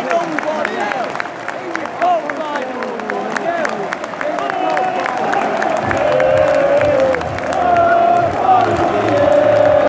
I don't